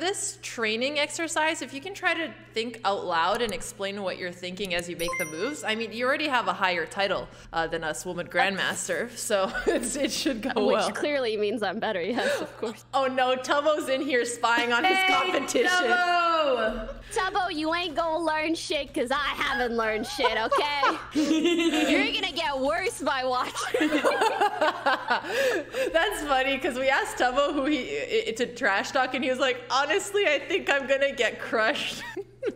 This training exercise, if you can try to think out loud and explain what you're thinking as you make the moves, I mean, you already have a higher title uh, than us, Woman Grandmaster, so it's, it should go Which well. clearly means I'm better, yes, of course. Oh no, Tubbo's in here spying on his competition. Tubbo! Tubbo, you ain't gonna learn shit because I haven't learned shit, okay? You're gonna get worse by watching. That's funny because we asked Tubbo who he i- i- to trash talk, and he was like, "Honestly, I think I'm gonna get crushed."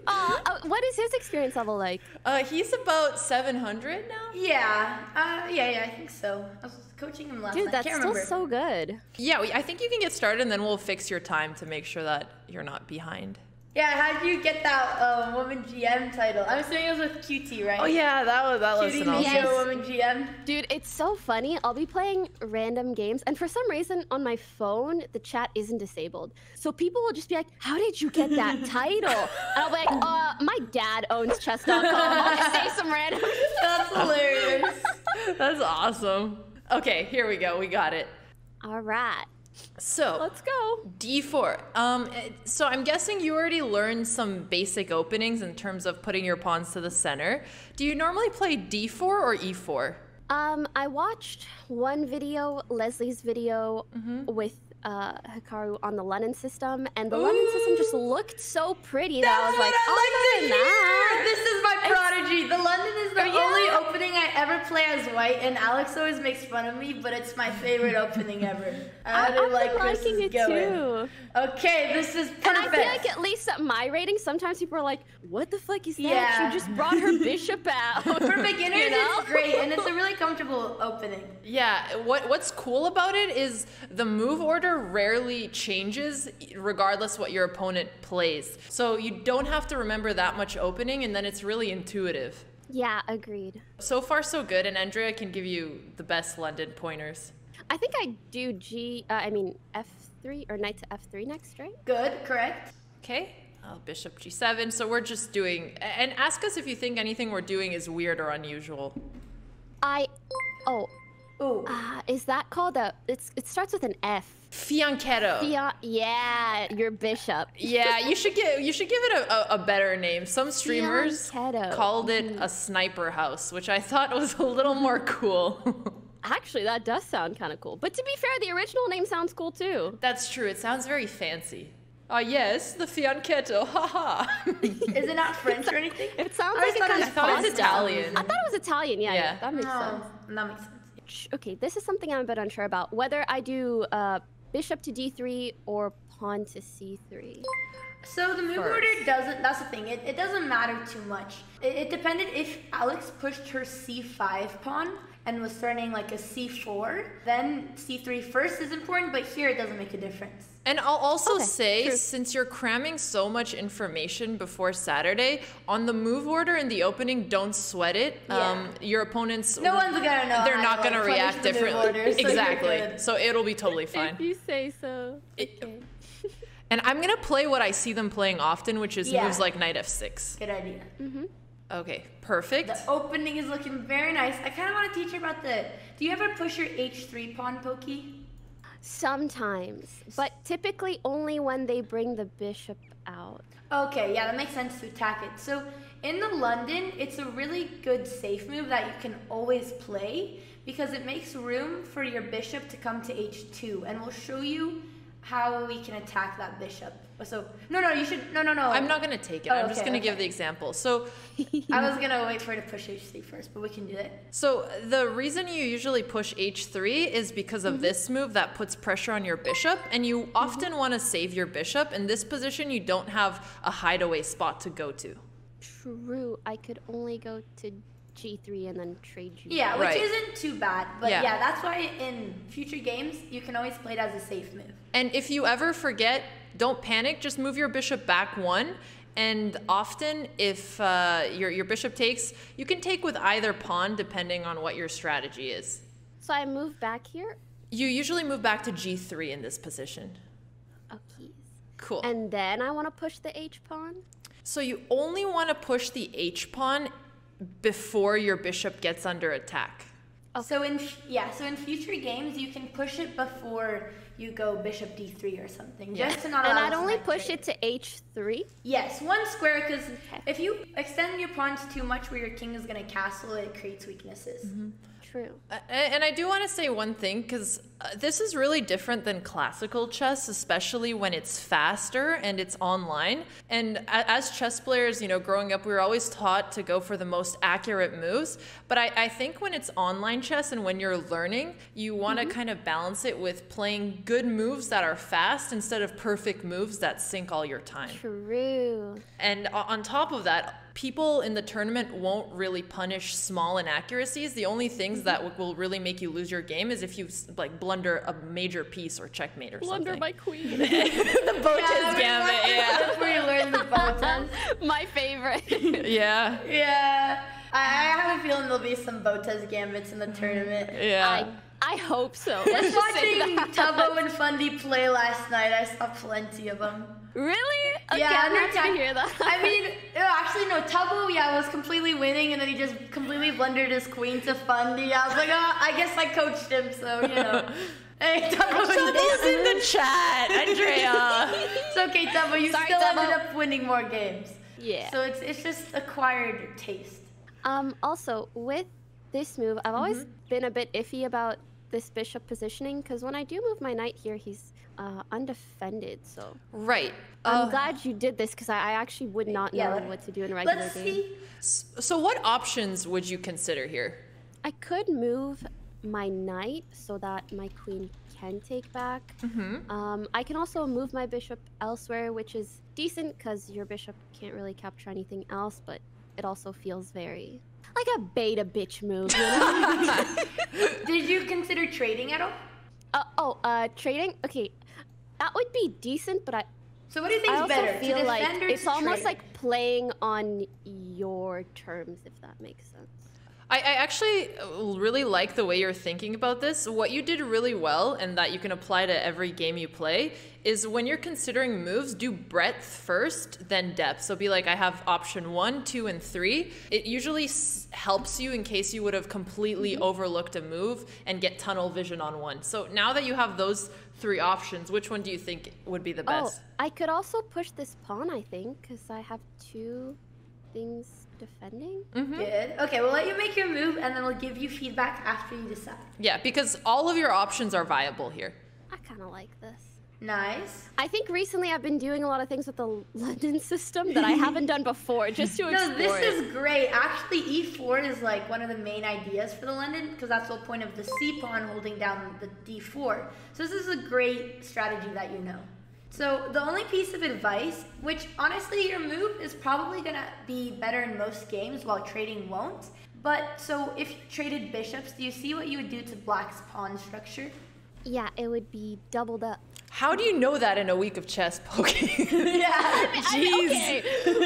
Uh, uh, what is his experience level like? uh, he's about 700 now. Yeah, uh, yeah, yeah, I think so. I was coaching him last Dude, night. that's Can't still remember. so good. Yeah, we, I think you can get started, and then we'll fix your time to make sure that you're not behind. Yeah, how'd you get that uh, woman GM title? I'm assuming it was with QT, right? Oh yeah, that was that was QT an made awesome. you a woman GM. Dude, it's so funny. I'll be playing random games, and for some reason on my phone, the chat isn't disabled. So people will just be like, How did you get that title? And I'll be like, Uh, my dad owns chess.com. I'll just say some random. That's hilarious. That's awesome. Okay, here we go. We got it. All right, So let's go. D4. Um, so I'm guessing you already learned some basic openings in terms of putting your pawns to the center. Do you normally play D4 or E E4? Um, I watched one video, Leslie's video, with uh, Hikaru on the London system, and the London system just looked so pretty that I was like, I'd like other than that. This is my prodigy. The London is the Yeah. only opening I ever play as white, and Alex always makes fun of me, but it's my favorite opening ever. I, I, I'm like this liking is it going. too. Okay, this is perfect. And I feel like at least at my rating, sometimes people are like, "What the fuck is that? Yeah. She just brought her bishop out." For beginners, You know? it's great, and it's a really comfortable opening. Yeah, what what's cool about it is the move order rarely changes regardless what your opponent plays. So you don't have to remember that much opening and then it's really intuitive. yeah, agreed. So far so good and Andrea can give you the best London pointers. I think I do G. Uh, I mean F3 or knight to F3 next, right? Good, correct? Okay? Oh, bishop g7. So we're just doing and ask us if you think anything we're doing is weird or unusual. I. Oh, Ooh. uh, is that called a? It's it starts with an F. Fianchetto. Yeah, yeah, your bishop. Yeah, you should give you should give it a, a, a better name. Some streamers Fianchetto. called it a sniper house, which I thought was a little more cool. Actually, that does sound kind of cool. But to be fair, the original name sounds cool too. That's true. It sounds very fancy. Ah, yes, the fianchetto. Haha. Is it not French or anything? It sounds I like it thought it comes was thought it was. Italian. I thought it was Italian. Yeah, yeah, Yeah. that makes Oh, sense. that makes sense. Okay, this is something I'm a bit unsure about. Whether I do uh, bishop to d3 or pawn to c3. So the move First. order doesn't. That's the thing. It, it doesn't matter too much. It, it depended if Alex pushed her c5 pawn and was starting like a c4. Then c3 first is important, but here it doesn't make a difference. And I'll also Okay, say, true. since you're cramming so much information before Saturday, on the move order in the opening, don't sweat it. Yeah. Um, your opponents, No one's gonna know. they're not going to react punish the move differently. order, so exactly. So it'll be totally fine. If you say so. It- And I'm going to play what I see them playing often, which is Yeah. moves like knight f6. Good idea. Okay, perfect. The opening is looking very nice. I kind of want to teach her about the. Do you ever push your h3 pawn, Poki? Sometimes, but typically only when they bring the bishop out. Okay, yeah, that makes sense to attack it. So in the London, it's a really good safe move that you can always play because it makes room for your bishop to come to h2, and we'll show you how we can attack that bishop. So no, no, you should no, no, no. I'm not going to take it. Oh, I'm just okay, going to give the example. So I was gonna wait for her to push h3 first, but we can do it. So the reason you usually push h3 is because Mm-hmm. of this move that puts pressure on your bishop, and you often want to save your bishop. In this position, you don't have a hideaway spot to go to. True, I could only go to g3 and then trade you. Yeah, which Right. isn't too bad, but Yeah. yeah. that's why in future games you can always play it as a safe move. And if you ever forget, don't panic. Just move your bishop back one. And often, if uh, your your bishop takes, you can take with either pawn depending on what your strategy is. So I move back here. You usually move back to g3 in this position. Okay. Cool. And then I want to push the h pawn. So you only want to push the h pawn before your bishop gets under attack. So in yeah, so in future games you can push it before you go bishop d3 or something, just to not And I'd only push trade. it to h3. Yes, one square because if you extend your pawns too much where your king is gonna castle, it creates weaknesses. Mm-hmm. True. And I do want to say one thing because uh, this is really different than classical chess, especially when it's faster and it's online. And a- as chess players, you know, growing up, we were always taught to go for the most accurate moves. But I, I think when it's online chess and when you're learning, you want to kind of balance it with playing good moves that are fast instead of perfect moves that sink all your time. True. And on top of that, people in the tournament won't really punish small inaccuracies. The only things that w- will really make you lose your game is if you like blunder a major piece or checkmate or Blunder something. Blunder my queen. the Botez gambit, yeah. That's where you learn the Botez. my favorite. Yeah. Yeah, I, I have a feeling there'll be some Botez gambits in the mm-hmm. tournament. Yeah. I I hope so. Let's Just just watching. Tubbo and Fundy play last night, I saw plenty of them. Really? Okay, Yeah, I'm every happy to hear that. I mean, actually, no. Tubbo, yeah, was completely winning, and then he just completely blundered his queen to Fundy. I was like, oh, I guess I coached him, so you know. Hey, Tubbo, Tubbo's in the chat, Andrea. it's okay, Tubbo. You Sorry, still Tubbo. ended up winning more games. yeah. So it's it's just acquired taste. Um, also, with this move, I've always Mm-hmm. been a bit iffy about this bishop positioning because when I do move my knight here, he's uh, undefended. So right. I'm Uh, glad you did this because I, I actually would not Yeah, know what to do in a regular Let's game. see. so what options would you consider here? I could move my knight so that my queen can take back. Mm-hmm. Um, I can also move my bishop elsewhere, which is decent because your bishop can't really capture anything else, but it also feels very like a beta bitch move, you know? Did you consider trading at all? uh, oh, uh, trading? Okay, that would be decent, but I, So what do you think I is also better? feel to like defend or it's to almost trade? like playing on your terms, if that makes sense. I, I actually uh, really like the way you're thinking about this. What you did really well, and that you can apply to every game you play, is when you're considering moves, do breadth first, then depth. So be like, I have option one, two, and three. It usually s- helps you in case you would have completely overlooked a move and get tunnel vision on one. So now that you have those three options, which one do you think would be the oh, best? Oh, I could also push this pawn, I think, because I have two things defending. Mm-hmm. Good. Okay, we'll let you make your move, and then we'll give you feedback after you decide. Yeah, because all of your options are viable here. I kind of like this. Nice. I think recently I've been doing a lot of things with the London system that I haven't done before, just to explore No, this it. is great. Actually, e4 is like one of the main ideas for the London because that's the whole point of the c pawn holding down the d4. So this is a great strategy that you know. So the only piece of advice, which honestly your move is probably gonna be better in most games while trading won't. But so if you traded bishops, do you see what you would do to black's pawn structure? Yeah, it would be doubled up. How do you know that in a week of chess poking? Yeah. I mean, okay.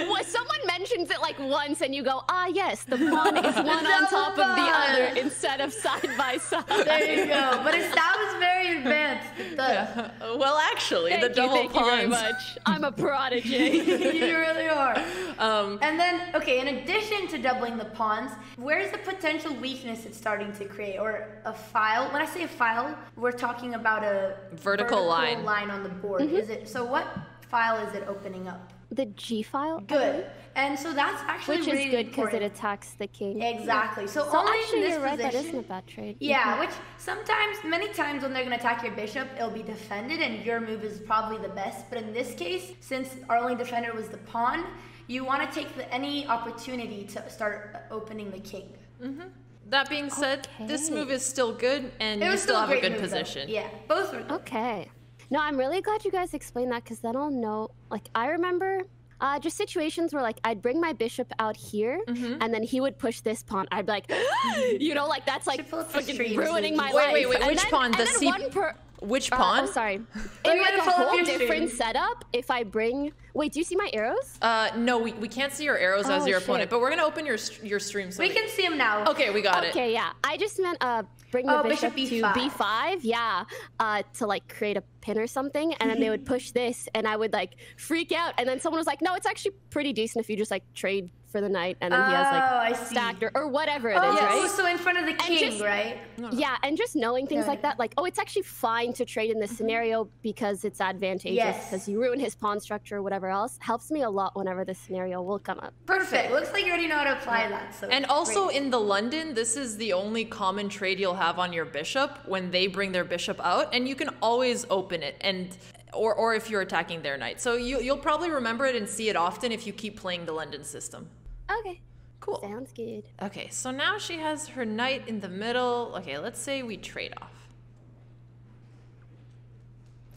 well, someone mentions it like once, and you go, ah, yes, the pawn is one on top of the other instead of side by side. There you go. But it sounds very advanced. It does. well, actually, Thank the you, double thank you very much. I'm a prodigy. you really are. Um, And then, okay, in addition to doubling the pawns, where's the potential weakness it's starting to create? Or a file? When I say a file, we're talking about a Vertical line. Line on the board. Mm-hmm. Is it so? What file is it opening up? the G file. Good. And so that's actually Which really is good because it attacks the king. Exactly. So, So only actually, in this you're right. That position. isn't a bad trade. Yeah, which sometimes, many times when they're going to attack your bishop, it'll be defended and your move is probably the best. But in this case, since our only defender was the pawn, you want to take the, any opportunity to start opening the king. that being said, this move is still good, and It you still still have a good move, though. position. Yeah, both were good. Okay. No, I'm really glad you guys explained that because then I'll know. Like, I remember uh, just situations where, like, I'd bring my bishop out here Mm-hmm. and then he would push this pawn. I'd be like, you know, like, that's like Should pull up the fucking ruining my can- Wait, life. wait, wait, And which then- pawn? And The then C- one per. Which Uh, pawn? I'm sorry. We're In like a whole your stream. different setup, if I bring. Wait, do you see my arrows? Uh, no, we, we can't see your arrows as Oh, your shit. opponent, but we're gonna open your your stream. So We can see them now. Okay, we got it. Okay, yeah. I just meant uh bring the Oh, bishop, bishop to B5. b5, yeah, uh to like create a pin or something, and then they would push this, and I would like freak out, and then someone was like, "No, it's actually pretty decent if you just like trade for the knight, and then he has Oh, I like see. stacked or, or whatever it oh, is, Oh, right? so in front of the king, just- right? Yeah, and just knowing things Got like that, like, oh, it's actually fine to trade in this mm-hmm. scenario because it's advantageous Yes. because you ruin his pawn structure or whatever else, helps me a lot whenever this scenario will come up. Perfect. Looks like you already know how to apply that. So And also great. in the London, this is the only common trade you'll have on your bishop when they bring their bishop out, and you can always open it and or or if you're attacking their knight. So you you'll probably remember it and see it often if you keep playing the London system. Okay, Cool. sounds good. Okay, so now she has her knight in the middle. Okay, let's say we trade off.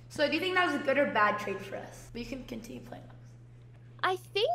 So do you think that was a good or bad trade for us? We can continue playing. I think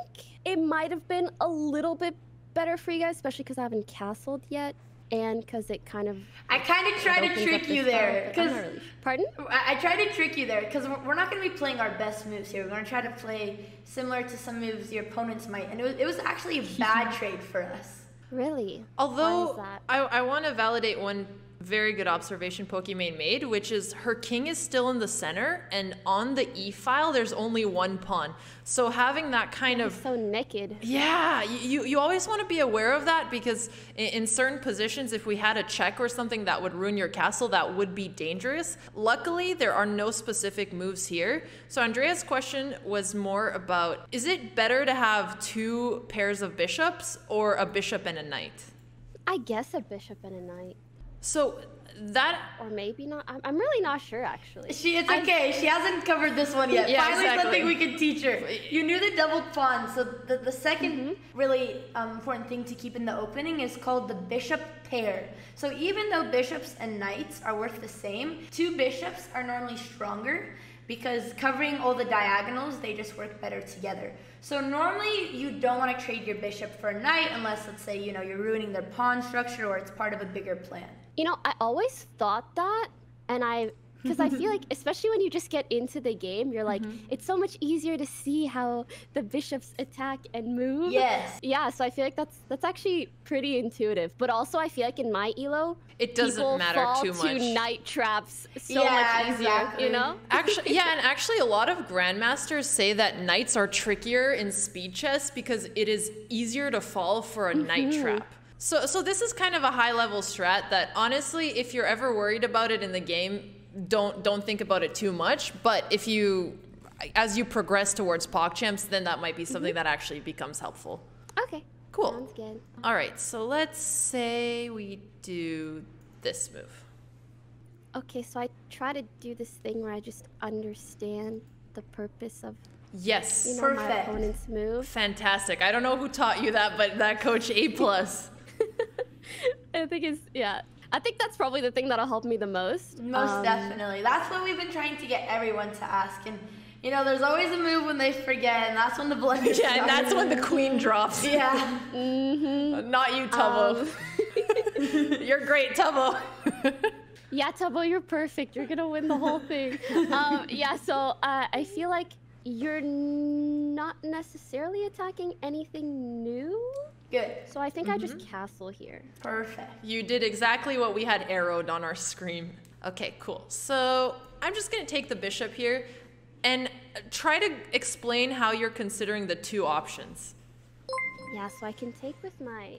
it might have been a little bit better for you guys, especially because I haven't castled yet, and because it kind of I kind of tried to trick you there file, but I'm because really- pardon? I, I tried to trick you there because we're, we're not going to be playing our best moves here. We're going to try to play similar to some moves your opponents might, and it was, it was actually a bad trade for us. Really? Although Why is that? I, I want to validate one very good observation Pokimane made, which is her king is still in the center, and on the e file there's only one pawn. So having that kind of so naked. yeah, you, you, you always want to be aware of that because in, in certain positions, if we had a check or something that would ruin your castle, that would be dangerous. Luckily, there are no specific moves here. So, Andrea's question was more about is it better to have two pairs of bishops or a bishop and a knight? I guess a bishop and a knight, So, that or maybe not. I'm, I'm really not sure actually. She, it's okay. She hasn't covered this one yet. Yeah, Finally, exactly. something we can teach her. You knew the double pawn. So the, the 2nd really um, important thing to keep in the opening is called the bishop pair. So even though bishops and knights are worth the same, two bishops are normally stronger because covering all the diagonals, they just work better together. So normally you don't want to trade your bishop for a knight unless, let's say, you know, you're ruining their pawn structure or it's part of a bigger plan. You know, I always thought that, and I, because I feel like, especially when you just get into the game, you're like, mm-hmm. it's so much easier to see how the bishops attack and move. Yes. Yeah, so I feel like that's that's actually pretty intuitive. But also, I feel like in my elo, It doesn't matter too to much. knight traps so Yeah, much easier. exactly. You know? Actually, yeah, and actually, a lot of grandmasters say that knights are trickier in speed chess because it is easier to fall for a knight mm-hmm. trap. So, so this is kind of a high level strat that honestly, if you're ever worried about it in the game, don't don't think about it too much. But if you, as you progress towards PogChamps, then that might be mm-hmm. something that actually becomes helpful. Okay. Cool. Sounds good. All right, so let's say we do this move. Okay, so I try to do this thing where I just understand the purpose of Yes. you know my Perfect. opponent's move. Fantastic. I don't know who taught you that, but that coach A plus. I think it's yeah. I think that's probably the thing that'll help me the most. Most Um, definitely. That's what we've been trying to get everyone to ask. And, you know, there's always a move when they forget, and that's when the blunders Yeah, and that's when the queen drops. Yeah. mm-hmm. Not you, Tubbo. You're great, Tubbo. Yeah, Tubbo, you're perfect. You're gonna win the whole thing. um, yeah, so uh, I feel like you're not necessarily attacking anything new. Good. So I think I just mm-hmm. castle here. Perfect. you did exactly what we had arrowed on our screen. Okay, cool. So I'm just going to take the bishop here and try to explain how you're considering the two options. Yeah, so I can take with my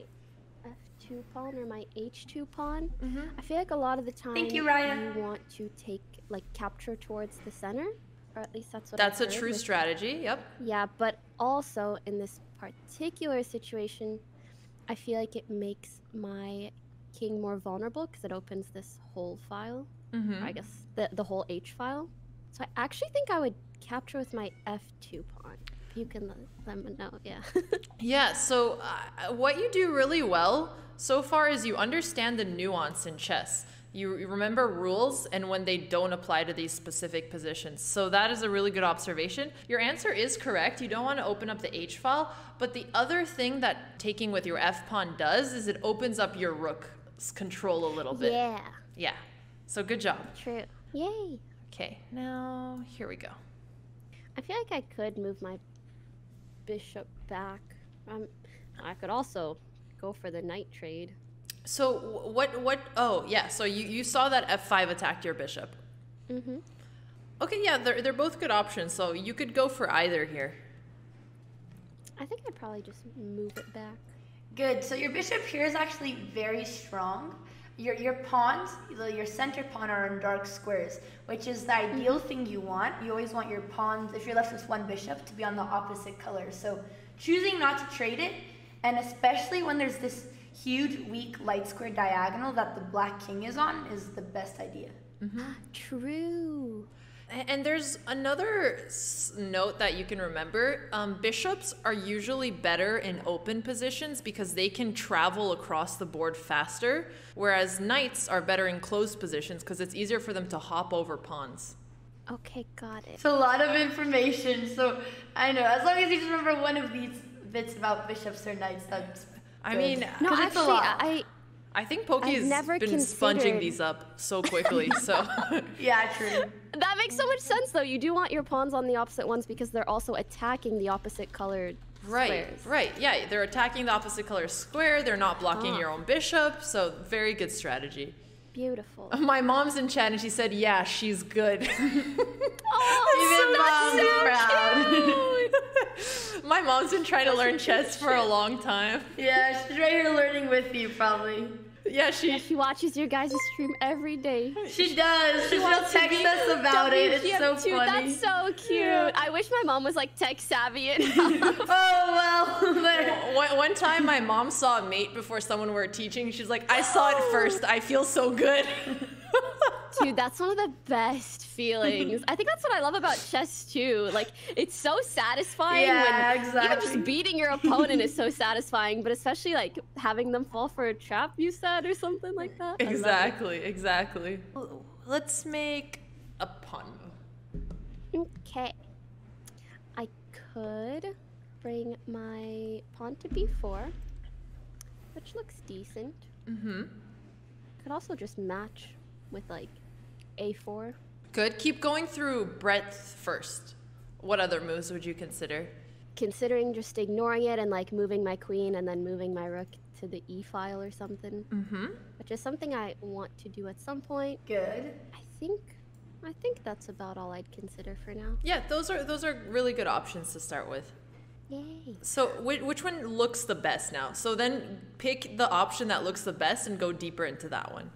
F2 pawn or my H2 pawn. Mm-hmm. I feel like a lot of the time Thank you, Raya. you want to take like capture towards the center, or at least that's what I've That's a true strategy. Yep. Yeah, but also in this particular situation, I feel like it makes my king more vulnerable because it opens this whole file, hmm I guess the, the whole H file. So I actually think I would capture with my F2 pawn. You can let, let me know, yeah. Yeah, so uh, what you do really well so far is you understand the nuance in chess. You you remember rules and when they don't apply to these specific positions. So that is a really good observation. Your answer is correct. You don't want to open up the H file, but the other thing that taking with your F pawn does is it opens up your rook's control a little bit. yeah, Yeah. So good job. true. Yay. Okay, now here we go. I feel like I could move my bishop back. Um, I could also go for the knight trade. So what what oh yeah, so you, you saw that F5 attacked your bishop. Mm-hmm. Okay, yeah, they're, they're both good options, so you could go for either here. I think I'd probably just move it back. Good. So your bishop here is actually very strong. Your your pawns, your center pawn are in dark squares, which is the ideal thing you want. You always want your pawns, if you're left with one bishop, to be on the opposite color. So choosing not to trade it, and especially when there's this huge weak light square diagonal that the black king is on, is the best idea. True. And there's another note that you can remember. Um, bishops are usually better in open positions because they can travel across the board faster, whereas knights are better in closed positions because it's easier for them to hop over pawns. Okay, got it. It's a lot of information. So I know, as long as you just remember one of these bits about bishops or knights, that's. I mean, no, it's a actually, lot. I I think Poki I've has never been sponging these up so quickly. so Yeah, true. that makes so much sense though. You do want your pawns on the opposite ones because they're also attacking the opposite colored right, squares. right, yeah, they're attacking the opposite color square. They're not blocking Ah. your own bishop. So very good strategy. Beautiful. My mom's in chat and she said, "Yeah, she's good." oh, Even that's mom's so proud. My mom's been trying to learn chess for a long time. Yeah, she's right here learning with you, probably. Yeah, she. She watches your guys' stream every day. She does. She'll wants to text us about it. It's so WTF2, funny. That's so cute. I wish my mom was like tech savvy enough. oh well. One, one time, my mom saw a mate before someone were teaching. She's like, "I saw it first. I feel so good." Dude, that's one of the best feelings. I think that's what I love about chess too. Like, it's so satisfying Yeah, when even just beating your opponent is so satisfying, but especially like having them fall for a trap you said or something like that. I love it. exactly, exactly. Let's make a pawn move. Okay. I could bring my pawn to b4, which looks decent. Mm-hmm. Could also just match with like a4. Good. Keep going through breadth first. What other moves would you consider? Considering just ignoring it and like moving my queen and then moving my rook to the e file or something, Mm-hmm. which is something I want to do at some point. Good. I think, I think that's about all I'd consider for now. Yeah, those are those are really good options to start with. Yay! So, which, which one looks the best now? So then pick the option that looks the best and go deeper into that one.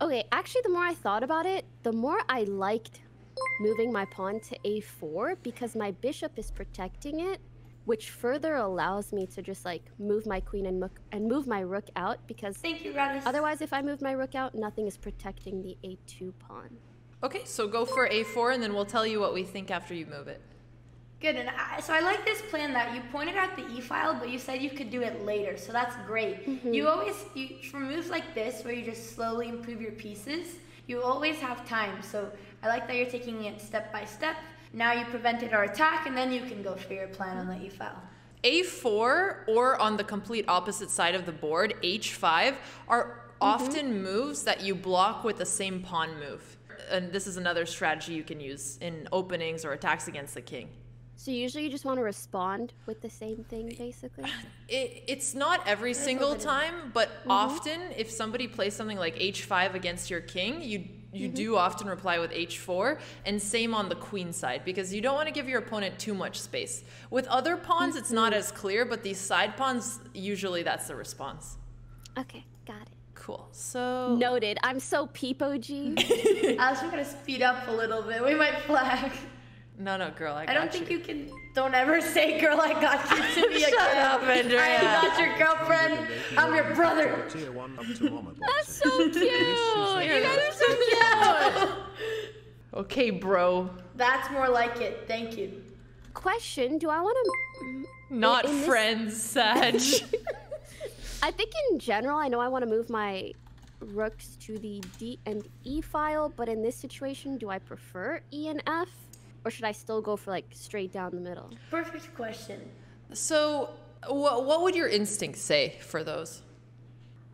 Okay, actually, the more I thought about it, the more I liked moving my pawn to a4 because my bishop is protecting it, which further allows me to just like move my queen and, mook- and move my rook out because Thank you, Radis. otherwise, if I move my rook out, nothing is protecting the a2 pawn. Okay, so go for a4, and then we'll tell you what we think after you move it. Good. And I, so I like this plan that you pointed out the e file, but you said you could do it later. So that's great. Mm-hmm. You always you for moves like this where you just slowly improve your pieces. You always have time. So I like that you're taking it step by step. Now you prevented our attack, and then you can go for your plan on the e file. A4 or on the complete opposite side of the board, H5, are mm-hmm. often moves that you block with the same pawn move. And this is another strategy you can use in openings or attacks against the king. So usually you just want to respond with the same thing, basically. It, it's not every single time, but mm-hmm. often if somebody plays something like h5 against your king, you you mm-hmm. do often reply with h4, and same on the queen side because you don't want to give your opponent too much space. With other pawns, it's not mm-hmm. as clear, but these side pawns usually that's the response. Okay, got it. Cool. So Noted. I'm so peepo G. Alex, we're gonna speed up a little bit. We might flag. No, no, girl, I, I got don't think you can. Don't ever say, "Girl, I got you" to me Shut again. up, Andrea. I am not your girlfriend. I'm your brother. Tier 1 up to armor That's so cute. you guys are so cute. Okay, bro. That's more like it. Thank you. Question: Do I want to? Not in this- friends, Sag. I think in general, I know I want to move my rooks to the D and E file, but in this situation, do I prefer E and F, or should I still go for like straight down the middle? Perfect question. so, what what would your instincts say for those?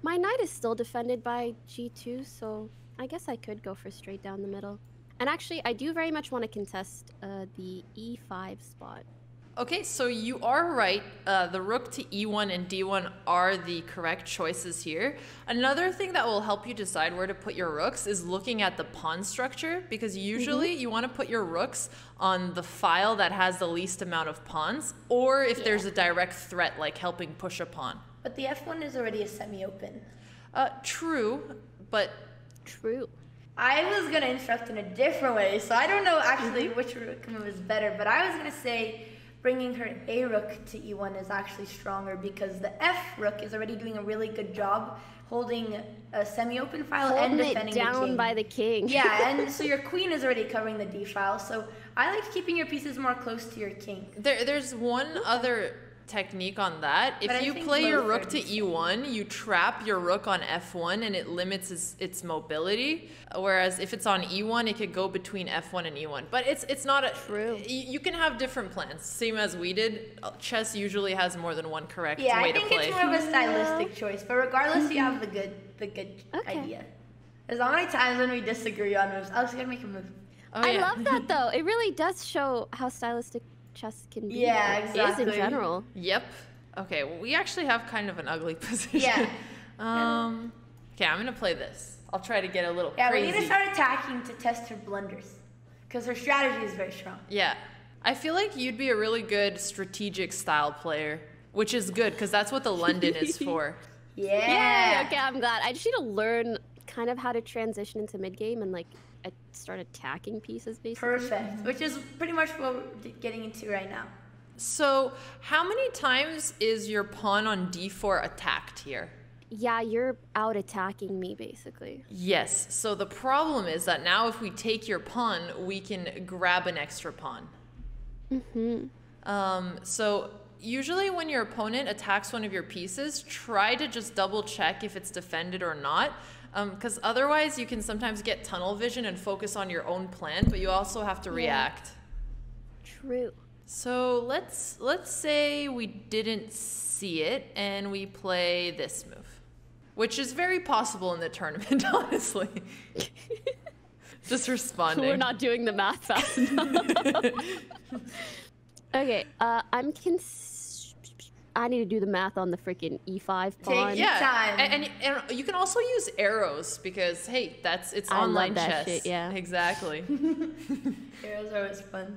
My knight is still defended by G2, so I guess I could go for straight down the middle. And actually, I do very much want to contest uh, the E5 spot. Okay, so you are right. Uh, the rook to e1 and d1 are the correct choices here. Another thing that will help you decide where to put your rooks is looking at the pawn structure because usually you want to put your rooks on the file that has the least amount of pawns or if there's a direct threat like helping push a pawn. But the f1 is already a semi-open. Uh, true, but True. I was gonna instruct in a different way, so I don't know actually which rook move is better. But I was gonna say bringing her a rook to e1 is actually stronger because the f rook is already doing a really good job holding a semi-open file and defending it down the king. by the king. yeah, and so your queen is already covering the d file. So I like keeping your pieces more close to your king. There, there's one other technique on that. If But you play your rook to e1, you trap your rook on f1 and it limits its, its mobility. Whereas if it's on e1, it could go between f1 and e1. But it's it's not a True. y- You can have different plans, same as we did. Uh, Chess usually has more than one correct Yeah, way I think it's more of a stylistic choice. But regardless, you have the good the good Okay. idea. There's how many times when we disagree on moves. I was gonna make a move. Oh, I yeah. love that though. It really does show how stylistic chess can be. Yeah, exactly. Is in general. Yep. Okay, well, we actually have kind of an ugly position. Yeah. um. Okay, I'm gonna play this. I'll try to get a little Yeah, crazy. we need to start attacking to test her blunders. Because her strategy is very strong. Yeah. I feel like you'd be a really good strategic style player, which is good because that's what the London is for. Yeah. Yeah. Okay, I'm glad. I just need to learn kind of how to transition into mid game and like I start attacking pieces basically. Perfect. Which is pretty much what we're getting into right now. So, how many times is your pawn on d4 attacked here? Yeah, you're out attacking me basically. Yes. So, the problem is that now if we take your pawn, we can grab an extra pawn. Mm-hmm. Um, so, usually when your opponent attacks one of your pieces, try to just double check if it's defended or not. Because otherwise, you can sometimes get tunnel vision and focus on your own plan, but you also have to Yeah. react. True. So let's let's say we didn't see it and we play this move, which is very possible in the tournament, honestly. Just responding. We're not doing the math fast enough. okay, uh, I'm cons- I need to do the math on the freaking E5 pawn. Take- yeah, time. And, and and you can also use arrows because hey, that's it's I love online that chess. shit, yeah. exactly. Arrows are always fun.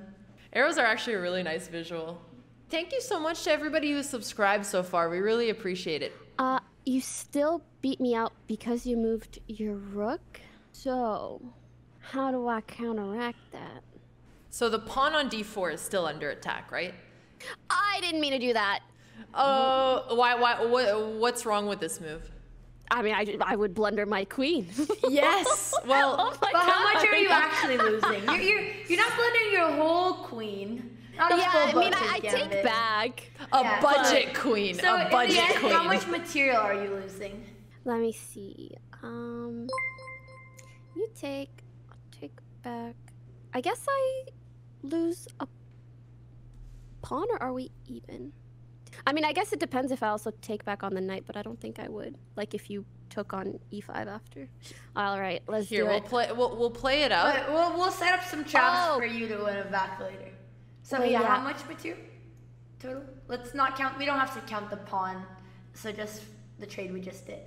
arrows are actually a really nice visual. Thank you so much to everybody who subscribed so far. We really appreciate it. Uh, you still beat me out because you moved your rook. So, how do I counteract that? So the pawn on d4 is still under attack, right? I didn't mean to do that. Oh, why? Why? What, what's wrong with this move? I mean, I, I would blunder my queen. Yes. Well, oh my But how much are you actually losing? You're, you're, you're not blundering your whole queen. Not a Yeah, full I mean, budget I, I take gambit. back. a Yeah, budget but- queen. So a budget the end, queen. how much material are you losing? Let me see. Um, you take, I'll take back. I guess I lose a pawn, or are we even? I mean, I guess it depends if I also take back on the knight, but I don't think I would. Like if you took on e5 after. All right, let's Here, do we'll it. play. We'll, we'll play it out. But we'll, we'll set up some traps Oh. for you to win it back later. So Well, yeah, yeah. how much material total? Let's not count. We don't have to count the pawn. So just the trade we just did.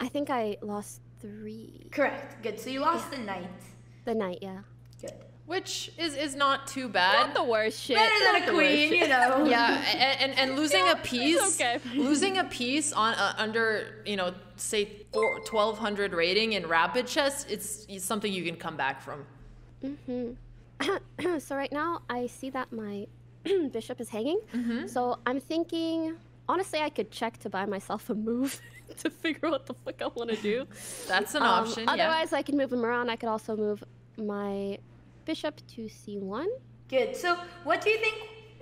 I think I lost three. Correct. Good. So you lost the knight. The knight, yeah. Good. which is is not too bad. Not the worst shit. Better than Not a queen, you know. yeah, and, and, and losing a piece, okay. losing a piece on uh, under you know say four, 1200 rating in rapid chess, it's, it's something you can come back from. Mm-hmm. so right now I see that my bishop is hanging. So I'm thinking, honestly, I could check to buy myself a move to figure out what the fuck I want to do. That's an Um, option. yeah. Otherwise, I can move him around. I could also move my bishop to c1. Good. So what do you think?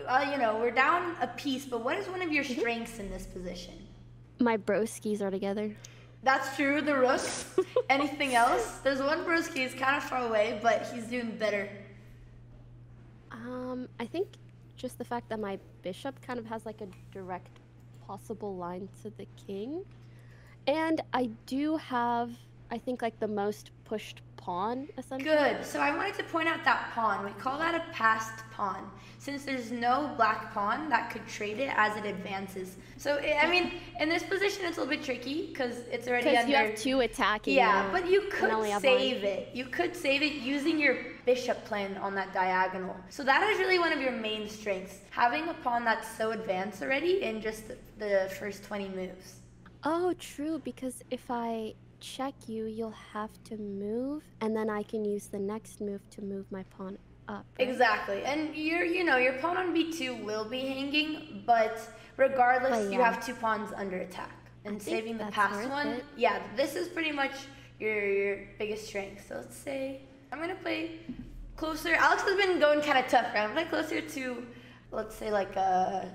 Uh, you know, we're down a piece, but what is one of your strengths in this position? My broskis are together. That's true. The Rooks. Anything else? There's one broski. He's kind of far away, but he's doing better. Um, I think just the fact that my bishop kind of has like a direct possible line to the king. And I do have, I think, like the most pushed pawn, essentially. Good. So I wanted to point out that pawn. We call that a passed pawn, since there's no black pawn that could trade it as it advances. So i I mean, in this position, it's a little bit tricky because it's already Because you have two attacking. yeah, but you could save it. You could save it using your bishop plan on that diagonal. So that is really one of your main strengths, having a pawn that's so advanced already in just the, the first 20 moves. Oh, true. Because if I check you, you'll have to move, and then I can use the next move to move my pawn up. right? Exactly. And you're you know, your pawn on b2 will be hanging, but regardless But you have two pawns under attack. And think saving the passed one, it. yeah, this is pretty much your your biggest strength. So let's say I'm gonna play closer. Alex has been going kind of tough. Right? I'm gonna play closer to, let's say like a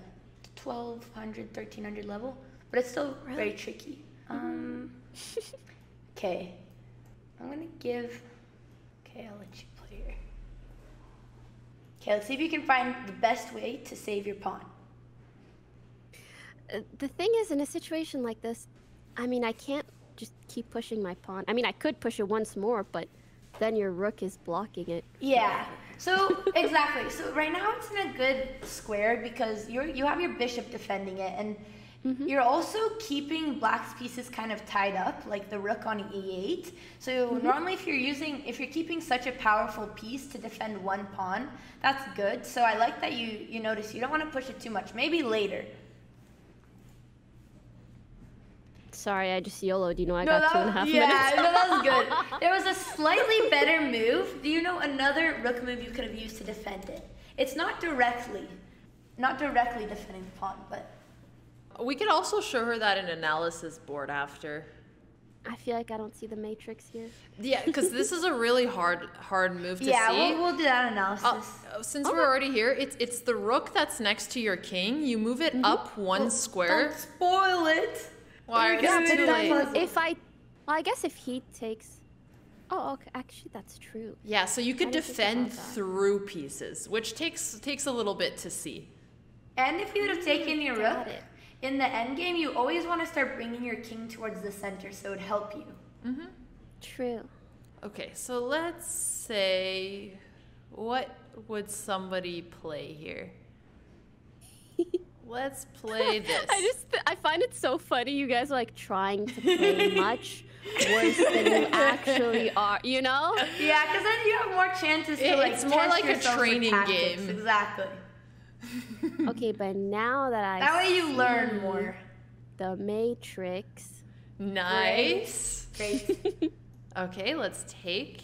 1200, 1300 level, but it's still very tricky. Um, okay, I'm gonna give. Okay, I'll let you play here. Okay, let's see if you can find the best way to save your pawn. Uh, the thing is, in a situation like this, I mean, I can't just keep pushing my pawn. I mean, I could push it once more, but then your rook is blocking it. Yeah. So exactly. So right now it's in a good square because you're you have your bishop defending it, and Mm-hmm. you're also keeping black's pieces kind of tied up, like the rook on e8. So mm-hmm. normally, if you're using if you're keeping such a powerful piece to defend one pawn, that's good. So I like that you you notice you don't want to push it too much. Maybe later. Sorry, I just YOLO'd. You know, I No, got two and a half yeah, minutes. no, that was good. There was a slightly better move. Do you know another rook move you could have used to defend it? It's not directly, not directly defending the pawn, but We could also show her that in analysis board after. I feel like I don't see the matrix here. Yeah, because this is a really hard hard move to yeah, see. we'll, we'll do that analysis. Uh, uh since we're oh. already here, it's it's the rook that's next to your king. You move it mm-hmm. up one square. Don't spoil it. Why We're is gonna it too that late? puzzle. If I, well, I guess if he takes, oh, okay, actually that's true. Yeah, so you could I didn't think defend through pieces, which takes takes a little bit to see. And if you would have mm, taken your rook it. In the end game, you always want to start bringing your king towards the center, so it'd help you. Mm-hmm. True. Okay, so let's say, what would somebody play here? Let's play this. I just I find it so funny. You guys are like trying to play much worse than you actually are. You know? Yeah, because then you have more chances to It- like it's more like a training game. Exactly. Okay, but now that I That way you see learn more. the matrix. nice. Great. Okay, let's take.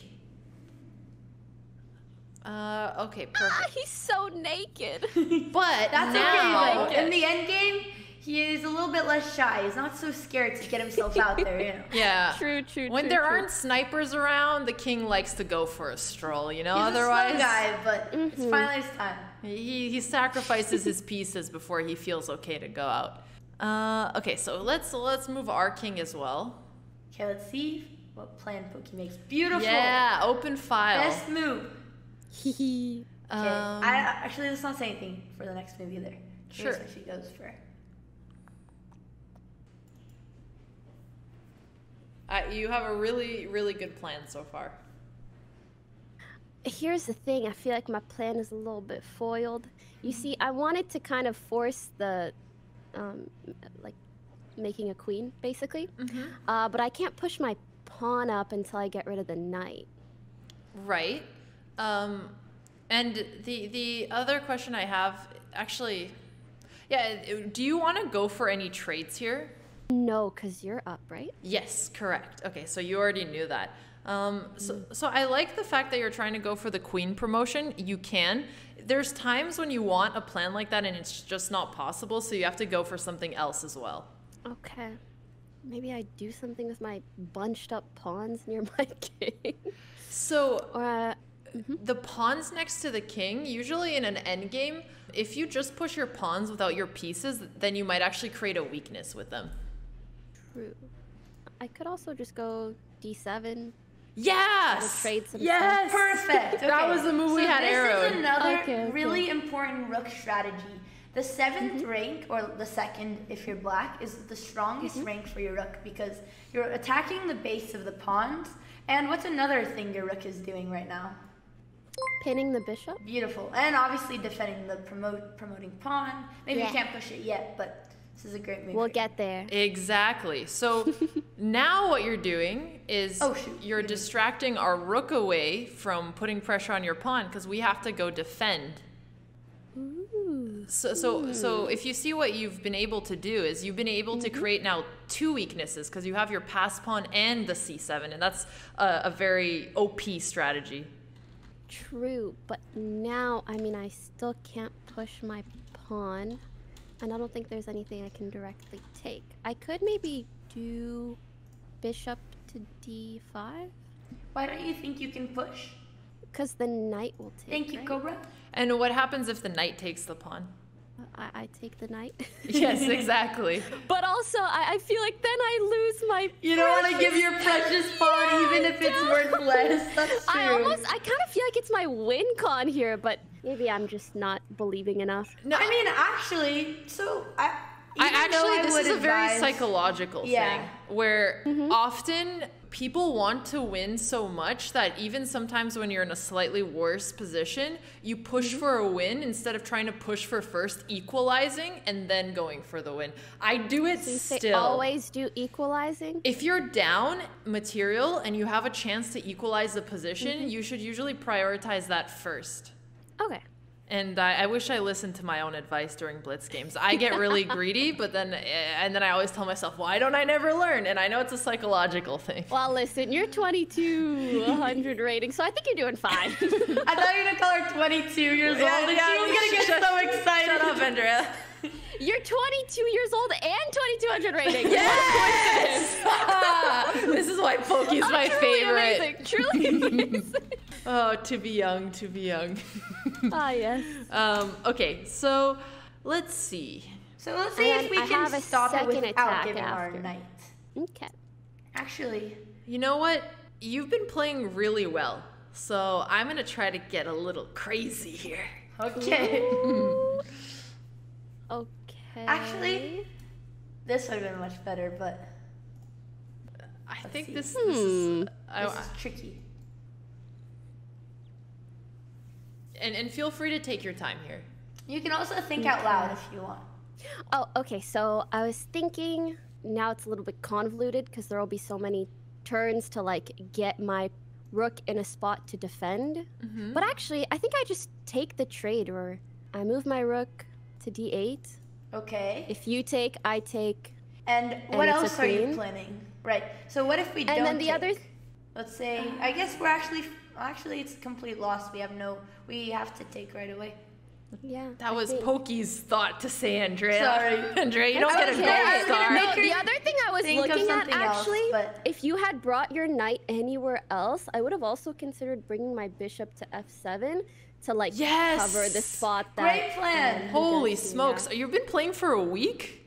Uh, okay, Ah, perfect. he's so naked. But That's now, okay though. In the end game, he is a little bit less shy. He's not so scared to get himself out there. You know. yeah. true, true. When true, there true. aren't snipers around, the king likes to go for a stroll. You know, He's otherwise a slow guy, but it's finally his time. He he sacrifices his pieces before he feels okay to go out. Uh, okay, so let's let's move our king as well. Okay, let's see what plan Poki makes. Beautiful. Yeah, open file. Best move. Hee Okay. Um, I actually let's not say anything for the next move either. Sure. Here's what she goes for. I, you have a really really good plan so far. Here's the thing. I feel like my plan is a little bit foiled. You see, I wanted to kind of force the, um, like, making a queen, basically. Uh, but I can't push my pawn up until I get rid of the knight. Right. Um, and the the other question I have actually, yeah, do you want to go for any trades here? No, because you're up, right? Yes, correct. Okay, so you already knew that. Um, so, so I like the fact that you're trying to go for the queen promotion. You can. There's times when you want a plan like that and it's just not possible, so you have to go for something else as well. Okay. Maybe I do something with my bunched up pawns near my king. So uh, the pawns next to the king, usually in an endgame, if you just push your pawns without your pieces, then you might actually create a weakness with them. true. I could also just go d7. Yes. trade some yes. Perfect. That was the move we so had this arrowed. is another Okay, okay. really important rook strategy. The 7th Mm-hmm. rank, or the second if you're black, is the strongest Mm-hmm. rank for your rook because you're attacking the base of the pawns And what's another thing your rook is doing right now? Pinning the bishop. Beautiful. And obviously defending the promote promoting pawn. Maybe Yeah. you can't push it yet, but this is a great move. We'll get there. Exactly. So now what you're doing is Oh, shoot. you're distracting our rook away from putting pressure on your pawn because we have to go defend. Ooh. So, so, so if you see what you've been able to do is you've been able to mm-hmm. create now two weaknesses because you have your pass pawn and the c7, and that's a, a very OP strategy. True, but now, I mean, I still can't push my pawn, and I don't think there's anything I can directly take. I could maybe do bishop to d5, Why don't you think you can push? because the knight will take. Thank you, right? Cobra. And what happens if the knight takes the pawn? I, I take the knight. Yes, exactly. but also, I, I feel like then I lose my. You don't want to give your precious pawn Yeah, even I if it's worth less. That's true. I almost, I kind of feel like it's my win con here, but maybe I'm just not believing enough. No, I mean, actually, so I. I actually, I this would is a very psychological Yeah. thing where mm-hmm. often people want to win so much that even sometimes when you're in a slightly worse position, you push mm-hmm. for a win instead of trying to push for first equalizing and then going for the win. I do it You say still. always do equalizing. If you're down material and you have a chance to equalize the position, mm-hmm. you should usually prioritize that first. Okay. And I, I wish I listened to my own advice during blitz games. I get really greedy, but then eh, and then I always tell myself, why don't I never learn? And I know it's a psychological thing. Well, listen, you're 2200 rating, so I think you're doing fine. I thought you were gonna call her 22 years Yeah, old, and yeah, she was gonna get shut- so excited. Shut up, Andrea. you're 22 years old and 2200 rating. Yes! this is why Poki's oh, my Truly favorite. amazing. Truly amazing. Oh, to be young, to be young. ah, yes. um, okay, so let's see. So let's see And if we I can have a stop it second without attack giving our knight. Okay. Actually, You know what? You've been playing really well. So I'm gonna try to get a little crazy here. okay. Okay. Actually, this would have been much better, but I Let's think see. this, this is. I, this is tricky. And, and feel free to take your time here. You can also think out loud if you want. Oh, okay. So I was thinking now it's a little bit convoluted because there will be so many turns to like get my rook in a spot to defend. Mm-hmm. But actually, I think I just take the trade or I move my rook to d8. Okay. If you take, I take. And what it's else are you planning? Right. So what if we don't? And then the take? other. Let's say. I guess we're actually. Actually, it's a complete loss. We have no. We have to take right away. Yeah. That I was think- Poki's thought to say, Andrea. Sorry. Andrea, you don't That's get a okay. gold I was gonna star. No, the other thing I was looking at something else, actually, but- if you had brought your knight anywhere else, I would have also considered bringing my bishop to f7 to like Yes! cover the spot that. Great plan. um, Holy does do smokes. You've been playing for a week?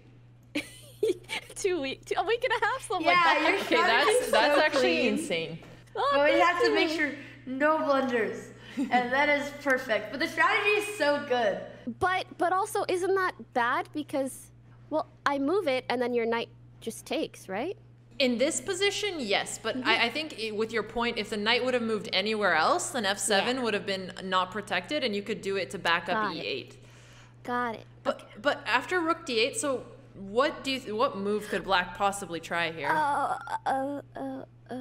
two week, two, a week and a half, something Yeah, like that. you're Okay, Strategy's that's, that's so actually clean. insane. Oh, But we have to make sure no blunders, and that is perfect. But the strategy is so good. But but also, isn't that bad? Because well, I move it and then your knight just takes, right? In this position, yes, but Mm-hmm. I, I think i with your point, if the knight would have moved anywhere else, then f7 Yeah. would have been not protected, and you could do it to back up Got it. e8. Got it. But but after rook d8, so what do you th- what move could black possibly try here? Uh, uh, uh, uh,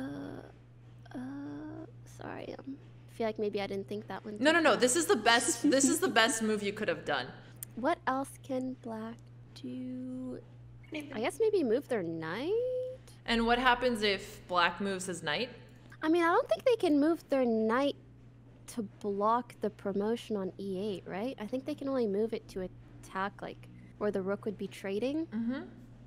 sorry. Um, I feel like maybe I didn't think that one. no, through. no, no. This is the best. this is the best move you could have done. What else can black do? I guess maybe move their knight. And what happens if black moves his knight? I mean, I don't think they can move their knight to block the promotion on e8, right? I think they can only move it to attack, like, where the rook would be trading.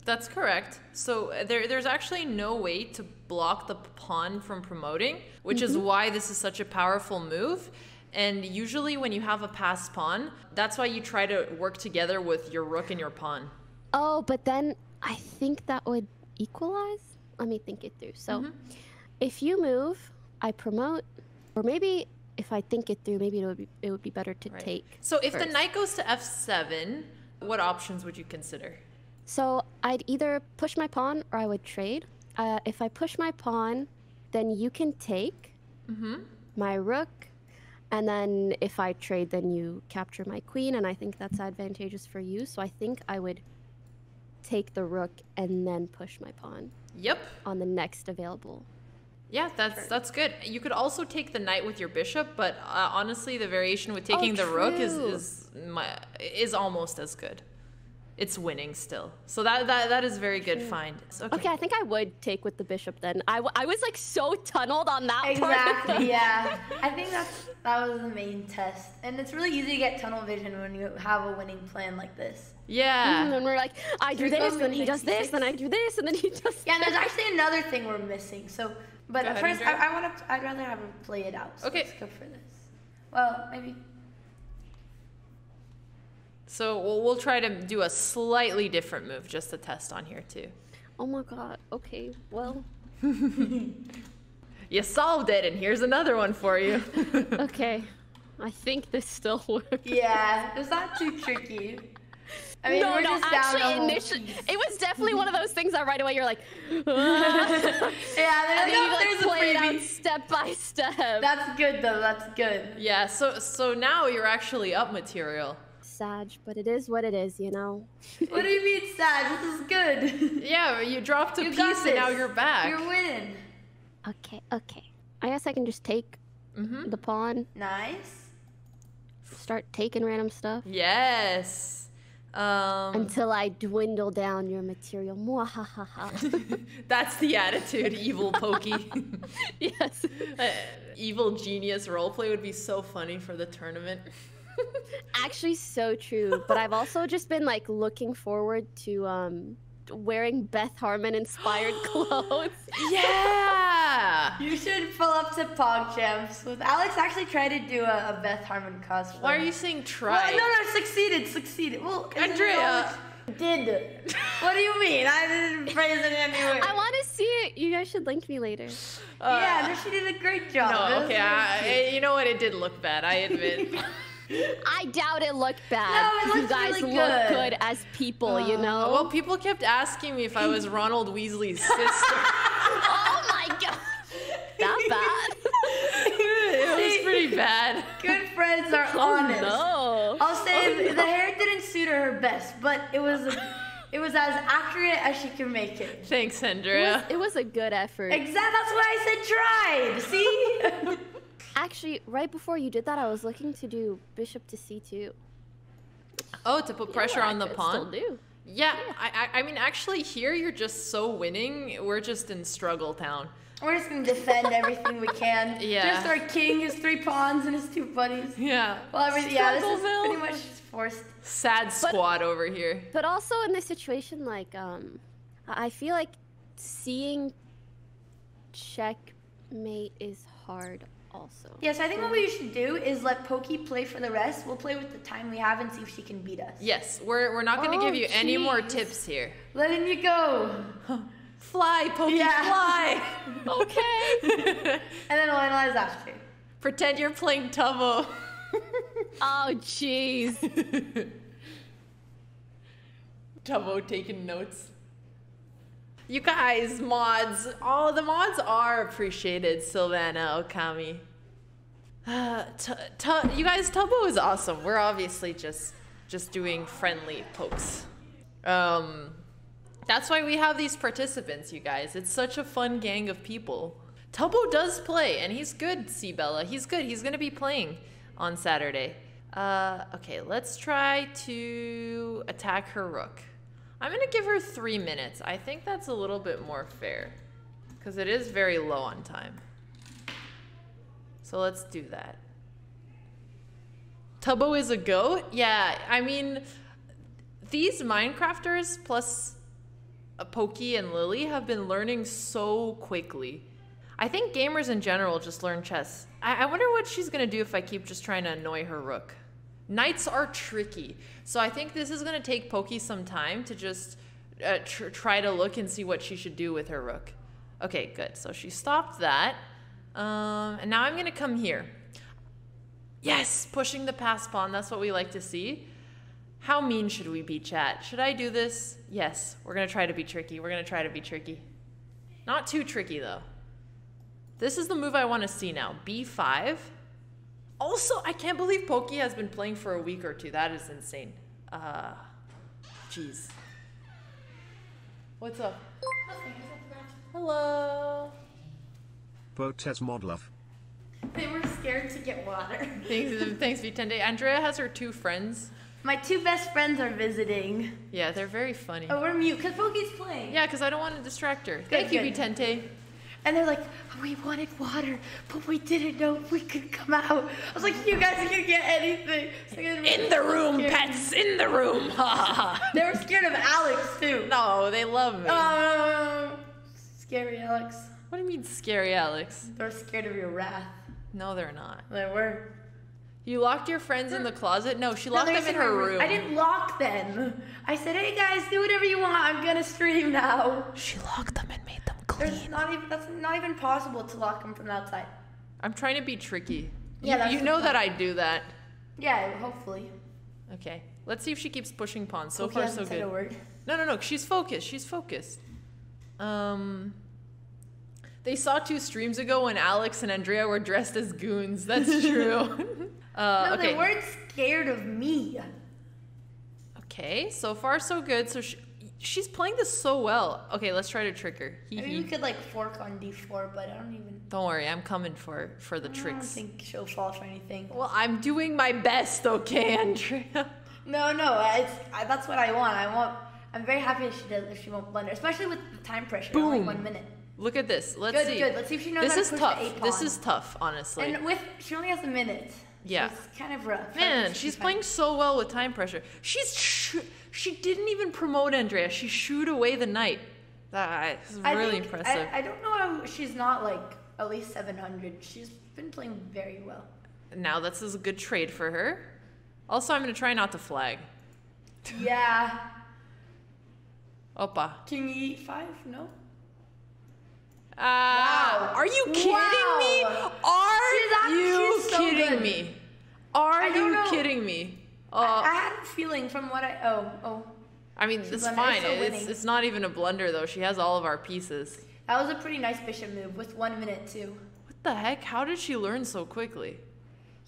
That's correct. So uh, there, there's actually no way to block the pawn from promoting, which is why this is such a powerful move. And usually, when you have a passed pawn, that's why you try to work together with your rook and your pawn. Oh, but then I think that would equalize. Let me think it through. So, if you move, I promote, or maybe if I think it through, maybe it would be it would be better to Right. take. So if the knight goes to f7, what options would you consider? So I'd either push my pawn or I would trade. Uh, if I push my pawn, then you can take Mm-hmm. my rook, and then if I trade, then you capture my queen, and I think that's advantageous for you. So I think I would take the rook and then push my pawn Yep. on the next available. Yeah, that's that's good. You could also take the knight with your bishop, but uh, honestly, the variation with taking the rook is is my, is almost as good. It's winning still, so that that, that is very good find. Okay. Okay, I think I would take with the bishop then. I, w- I was like so tunneled on that part. Exactly. Yeah. I think that's that was the main test, and it's really easy to get tunnel vision when you have a winning plan like this. Yeah. Mm-hmm, and then we're like, I do this, goes then he does this, 66. then I do this, and then he does. Yeah, and there's actually another thing we're missing. So, but Go first, Andrea. I, I want to. I'd rather have her play it out. So Okay. Let's go for this. Well, maybe. So we'll, we'll try to do a slightly different move just to test on here too. Oh my god. Okay. Well. You solved it, and here's another one for you. Okay. I think this still works. Yeah, it's not too tricky. I mean, no, we're no. just down Actually, initially, piece. it was definitely one of those things that right away you're like, Yeah, and there's, then you no, like there's a play it out freebie. step by step. That's good though. That's good. yeah. So so now you're actually up material. Sag, but it is what it is, you know. What do you mean, sad? This is good. Yeah, you dropped a You piece and now you're back. You're winning. Okay, okay. I guess I can just take Mm-hmm. the pawn, Nice. start taking random stuff Yes. Um, until I dwindle down your material. Mwahaha. that's the attitude, evil Poki. yes. Uh, evil genius roleplay would be so funny for the tournament. Actually, so true. But I've also just been like looking forward to um wearing Beth Harmon inspired clothes. yeah. You should pull up to PogChamps with Alex. Actually, tried to do a, a Beth Harmon cosplay. Why are you saying Well, try? no, no, succeeded, succeeded. Well, it Andrea. always Did. What do you mean? I didn't phrase it anyway. I want to see it. You guys should link me later. Uh, yeah, no, she did a great job. No, okay. very I. I- you know what? It did look bad. I admit. I doubt it looked bad. No, it you guys really look good. good as people, you oh, know. well, people kept asking me if I was Ronald Weasley's sister. oh my god, that bad? it was pretty bad. Good friends are honest. oh no. I'll say oh, the hair didn't suit her best, but it was it was as accurate as she could make it. Thanks, It was, Andrea. it was a good effort. Exactly. That's why I said tried. See? Actually, right before you did that, I was looking to do bishop to c2. Oh, to put pressure Yeah, on the I could pawn. Still do. Yeah, I, I, I mean, actually, here you're just so winning. We're just in struggle town. We're just gonna defend everything we can. Yeah. Just our king, his three pawns, and his two buddies. Yeah. Well, everything. Yeah, this is pretty much forced. Sad squad over here. But also in this situation, like, um, I I feel like seeing checkmate is hard. Also. Yes, I think what we should do is let Poki play for the rest. We'll play with the time we have and see if she can beat us. Yes, we're, we're not going to Oh, give you oh, any more tips here. Letting you go. Fly, Poki, Yeah. fly! Okay. And then we'll analyze after. Pretend you're playing Tubbo. oh, jeez. Tubbo taking notes. You guys, mods, all the mods are appreciated, Sylvana Okami. Uh, you guys, Tubbo is awesome. We're obviously just just doing friendly pokes. Um, that's why we have these participants, you guys. It's such a fun gang of people. Tubbo does play, and he's good, See Bella. He's good. He's gonna be playing on Saturday. Uh, okay, let's try to attack her rook. I'm gonna give her three minutes. I think that's a little bit more fair. Because it is very low on time. So let's do that. Tubbo is a goat? Yeah, I mean, these Minecrafters plus Poki and Lily have been learning so quickly. I think gamers in general just learn chess. I, I wonder what she's gonna do if I keep just trying to annoy her rook. Knights are tricky, so I think this is gonna take Poki some time to just uh, tr- try to look and see what she should do with her rook. Okay, good. So she stopped that, um, and now I'm gonna come here. Yes, pushing the pass pawn. That's what we like to see. How mean should we be, chat? Should I do this? Yes, we're gonna try to be tricky. We're gonna try to be tricky. Not too tricky though. This is the move I want to see now. B5. Also, I can't believe Poki has been playing for a week or two. That is insane. Uh, jeez. What's up? Hello. Potes Modlove. They were scared to get water. Thanks, thanks, Vitende. Andrea has her two friends. My two best friends are visiting. Yeah, they're very funny. Oh, we're mute because Poki's playing. Yeah, because I don't want to distract her. Thank you, good. Vitente. And they're like, we wanted water, but we didn't know if we could come out. I was like, you guys can get anything. So they In the room, scared. pets, in the room. They were scared of Alex too. No, they love me. Um, scary Alex. what do you mean, scary Alex? They're scared of your wrath. No, they're not. They were. You locked your friends in the closet? No, she locked they're them in her my room. I didn't lock them. I said, hey guys, do whatever you want. I'm gonna stream now. She locked them and made them There's not even that's not even possible to lock them from the outside. I'm trying to be tricky. Yeah, you, you know point. that I do that. Yeah, hopefully. Okay, let's see if she keeps pushing pawns. So far, so hasn't said a good. No, no, no. She's focused. She's focused. Um, they saw two streams ago when Alex and Andrea were dressed as goons. That's true. uh, No, okay. they weren't scared of me. Okay. So far, so good. So she, she's playing this so well. Okay, let's try to trick her. I mean, we could like fork on D4, but I don't even. Don't worry, I'm coming for for the tricks. I don't think she'll fall for anything. Well, I'm doing my best, okay, Andrea. No, no, it's I, that's what I want. I want. I'm very happy if she does. If she won't blunder, especially with the time pressure. Only Boom. one minute. Look at this. Let's Good, see. good. Let's see if she knows This how to is push tough. This is tough, honestly. And with she only has a minute. Yeah. it's kind of rough. Man, she's playing so well with time pressure. She's sh- she didn't even promote Andrea. She shooed away the knight. That is I really think- impressive. I, I don't know how she's not like at least 700. She's been playing very well. now this is a good trade for her. Also, I'm gonna try not to flag. Yeah. Opa. King E5? No. Ah, Wow. Are you kidding me? Are you so kidding good. me? Are you know. kidding me? I, I Uh, had a feeling from what I. Oh, oh. I mean, it's fine. it's It's, it's not even a blunder though. She has all of our pieces. That was a pretty nice bishop move with one minute too. What the heck? How did she learn so quickly?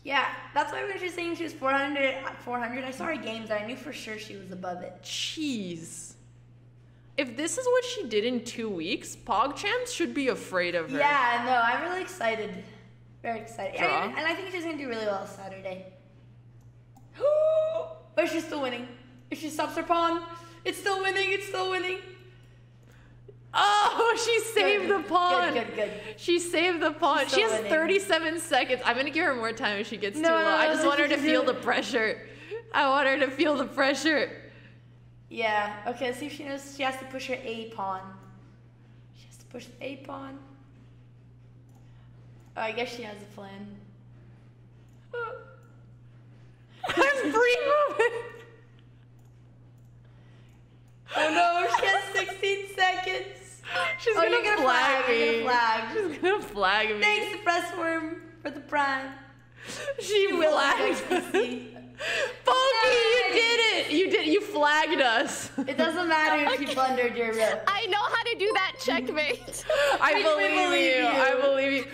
Yeah, that's why when she was saying she was 400, 400, I saw her games and I knew for sure she was above it. Jeez. If this is what she did in two weeks, PogChamps should be afraid of her. Yeah, no, I'm really excited. Very excited. And, and I think she's gonna do really well Saturday. but she's still winning. If she stops her pawn, it's still winning, it's still winning. Oh, she saved Good, the pawn. Good, good, good. She saved the pawn. She has winning. 37 seconds. I'm gonna give her more time if she gets No, too low. no, I just want her to feel the pressure. I want her to feel the pressure. Yeah, okay, let's see if she knows she has to push her A pawn. She has to push the A pawn. Oh, I guess she has a plan. I'm free moving. Oh no, she has 16 seconds. She's Oh, gonna, gonna flag, me. flag. She's gonna flag me. Thanks, the press worm, for the prime. She will flagged. Poki, you did it. You did. You flagged us. It doesn't matter if you blundered your real. I know how to do that checkmate. I I believe, believe you. you. I believe you.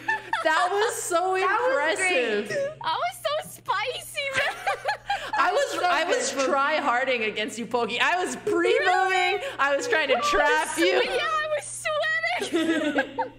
That was so That impressive. I was so spicy, man. I was so I was try harding against you, Poki. I was pre-moving. I was trying to trap you. yeah, I was sweating.